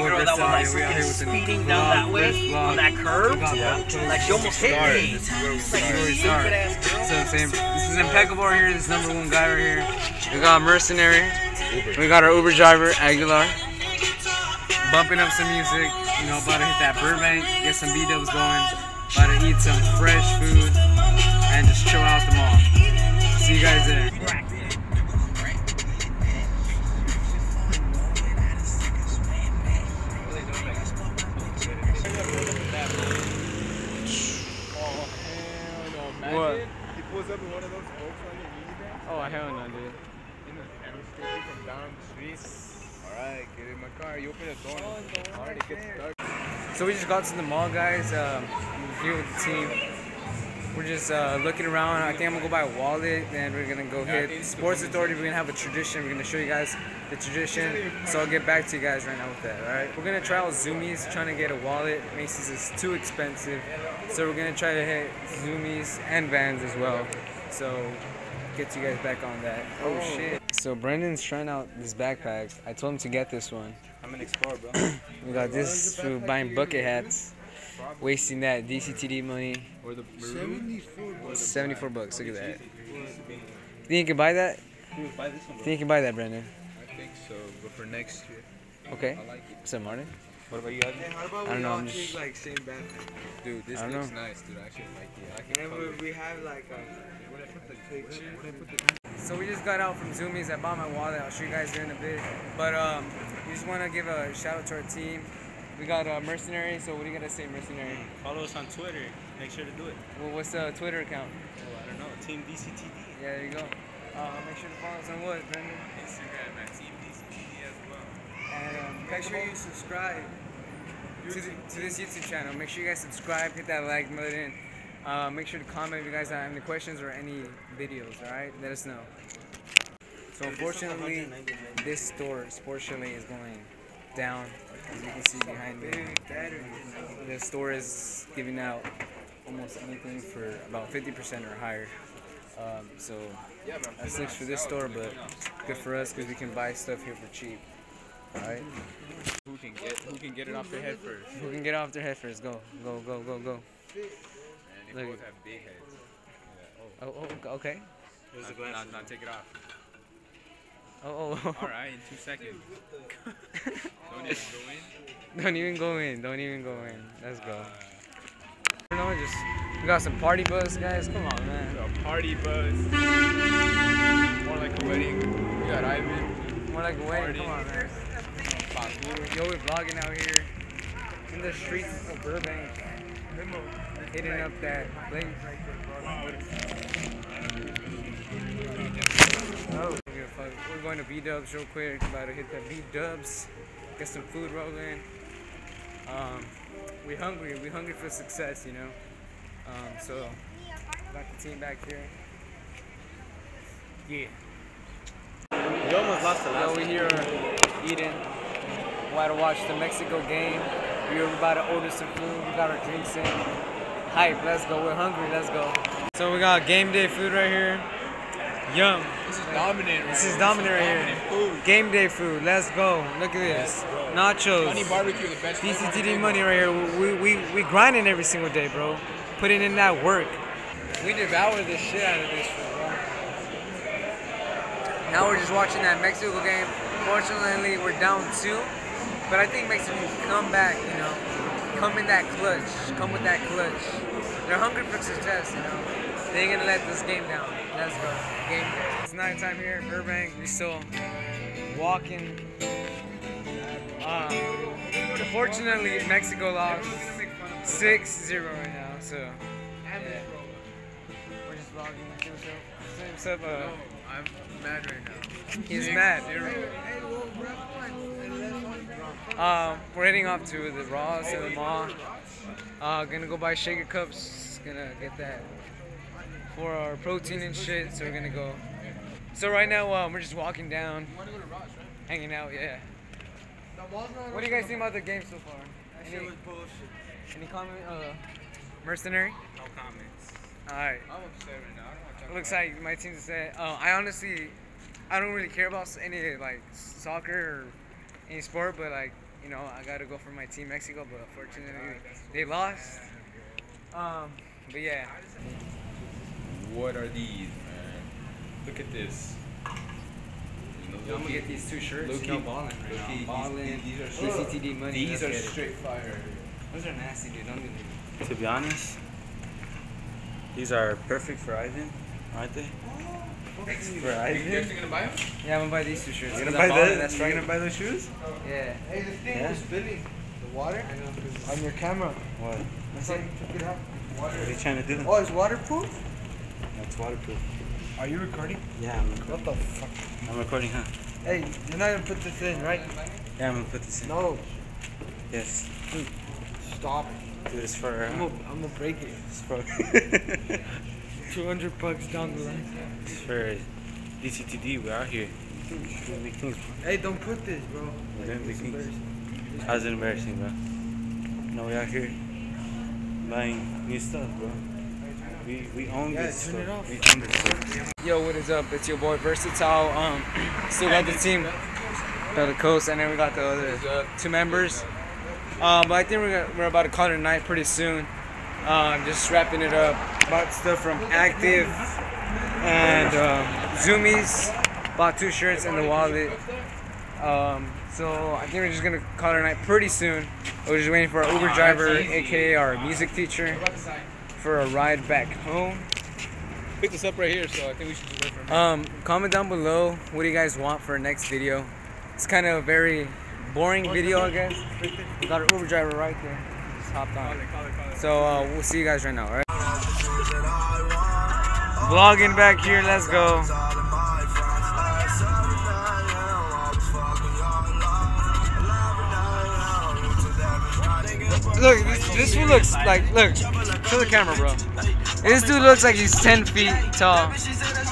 one girl that was like Versailles, we out here freaking speeding down that way on that curve. We. Like she almost hit me. This is where we It's like start. you we start. stupid ass girl. So same. This is impeccable right here. This number one guy right here. We got mercenary. We got our Uber driver Aguilar. Bumping up some music. You know, about to hit that Burbank, get some B dubs going. About to eat some fresh food and just chill out at the mall. See you guys there. He pulls up in one of those Volkswagen minivans. Oh hell no, dude. In the and we're from down the street. Alright, get in my car. You open the door. Alright, it gets dark. So we just got to the mall, guys. Um, I'm here with the team. We're just uh, looking around. I think I'm gonna go buy a wallet, then we're gonna go hit Sports Authority. We're gonna have a tradition. We're gonna show you guys the tradition. So I'll get back to you guys right now with that. All right. We're gonna try out Zumiez. Trying to get a wallet. Macy's is too expensive, so we're gonna try to hit Zumiez and Vans as well. So get you guys back on that. Oh shit. So Brendan's trying out this backpack. I told him to get this one. I'm an explorer, bro. We got this for buying bucket hats, wasting that DCTD money. Or the 74 74 bucks. Look at that. Think you can buy that? Buy this one, Think you can buy that, Brendan? I think so, but for next year. Okay. I like it. What's up, Martin? What about you, Evan? I don't know. I'm just. like same backpack. Dude, this looks know. nice, dude. I actually like it. I like. And color. we, we have like um, when I put the picture. So we just got out from Zumiez. I bought my wallet. I'll show you guys here in a bit. But um, we just want to give a shout out to our team. We got uh, Mercenary. So what do you gotta say, Mercenary? Follow us on Twitter. Make sure to do it. Well, what's the Twitter account? Oh, I don't know. Team DCTD. Yeah, there you go. Uh, make sure to follow us on what, Brendan? Instagram at Team DCTD as well. And um, Make sure you subscribe. to, the, to this YouTube channel. Make sure you guys subscribe, hit that like button. Uh, make sure to comment if you guys have any questions or any videos. All right, let us know. So unfortunately, this store, Sports Chalet, is going down. As you can see behind me, the store is giving out almost anything for about 50% or higher. Um, so that sucks for this store, but good for us because we can buy stuff here for cheap. All right. Who can get who can get it off their head first? Who can get off their head first? Go, go, go, go, go. And they Look. both have big heads. Yeah, Oh, oh okay. Here's the oh. Not, glasses. not, not take it off. Oh, oh. All right, in two seconds. Don't even go in. Don't even go in. Don't even go in. Let's go. I don't know, just we got some party bus, guys. Come on, man. A party bus. More like a wedding. We got Ivan. More like a wedding. Party. Come on, man. Yo, we're vlogging out here in the streets of Burbank, hitting up that place. Oh, we're fuck- we're going to B Dubs real quick. About to hit the B Dubs, get some food rolling. Um, we hungry. We hungry for success, you know. Um, so got the team back here. Yeah. You almost lost the last we here eating. Had to watch the Mexico game. We were about to order some food. We got our drinks in. Hype, let's go. We're hungry, let's go. So we got game day food right here. Yum. This is dominant. This is dominant right here. Food. Game day food. Let's go. Look at this. Nachos. Honey barbecue, the best. DCTD money right here. We, we, we grinding every single day, bro. Putting in that work. We devour the shit out of this food, bro. Now we're just watching that Mexico game. Fortunately, we're down two. But I think Mexico can come back, you know. Come in that clutch. Come with that clutch. They're hungry for success, you know. They ain't gonna let this game down. Let's go. Game day. It's nighttime here in Burbank. We still walking. Um, unfortunately, Mexico lost 6-0 right now, so. Yeah. We're just vlogging. What's up. Say what's up, uh, I'm mad right now. He's mad. Um, we're heading off to the Ross and the mall. Uh, gonna go buy shaker cups. Gonna get that for our protein and shit. So we're gonna go. So right now um, we're just walking down, hanging out. Yeah. What do you guys think about the game so far? Any, any comment? Uh, mercenary. No comments. All right. I'm upset right now. I don't want to talk Looks like my team's upset. Uh, I honestly, I don't really care about any like soccer or any sport, but like you know, I gotta go for my team Mexico. But unfortunately, they lost. Um, but yeah, What are these, man? Look at this. You know, I'm gonna get these two shirts. Low-key- you balling right now. low-key, balling. these- these are straight- DCTD money. These are straight fire. Those are nasty, dude. Don't even. To be honest, these are perfect for Ivan, aren't they? For You Ivan? guys are gonna buy them? Yeah, I'm gonna buy these two shirts. You're 'cause gonna buy balling, the, That's You're gonna buy those shoes? Yeah. Hey, the thing Yeah. was spilling. The water on your camera. What? That's how you took it out. What are you trying to do? Oh, it's waterproof? That's waterproof. Are you recording? Yeah, I'm recording. What the fuck? I'm recording, huh? Hey, you're not gonna put this in, right? Yeah, I'm gonna put this in. No. Yes. Stop. Do this for. I'm Uh, gonna, I'm gonna break it. it's for, 200 bucks down the line. it's for DCTD. We're out here. Hey, don't put this, bro. We're doing big things. embarrassing. How's it embarrassing, bro? No, we are here buying new stuff, bro. We we own Yeah, this. turn it off. We own this stuff. Yo, what is up? It's your boy Versatile. Um, still got the team, got the coast, and then we got the other two members. Um, but I think we're gonna, we're about to call it a night pretty soon. Um, just wrapping it up. Bought stuff from Active and um, Zumiez. Bought two shirts and the wallet. Um, so I think we're just gonna call it a night pretty soon. We're just waiting for our Uber driver, aka our music teacher, for a ride back home. Pick this up right here, so I think we should just wait for him. Um, comment down below what do you guys want for our next video. It's kind of a very boring video, I guess. We got our Uber driver right there. Just hopped on. So uh, we'll see you guys right now, alright? Vlogging back here, let's go. Look, this, this fool looks like, look, show the camera, bro. This dude looks like he's 10 feet tall,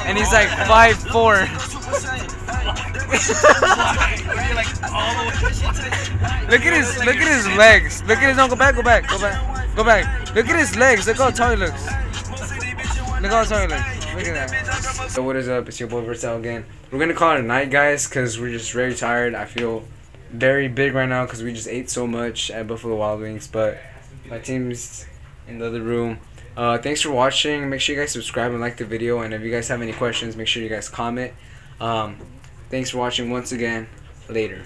and he's like 5'4. look at his, look at his legs. Look at his, no, go back, go back, go back, go back. Look at his legs. Look how tall he looks. Look how tall he looks. Look at that. So what is up? It's your boy Versatile again. We're gonna call it a night, guys, cause we're just very tired. I feel very big right now because we just ate so much at Buffalo Wild Wings. But my team's in the other room. Uh, thanks for watching. Make sure you guys subscribe and like the video. And if you guys have any questions, make sure you guys comment. Um, thanks for watching once again. Later.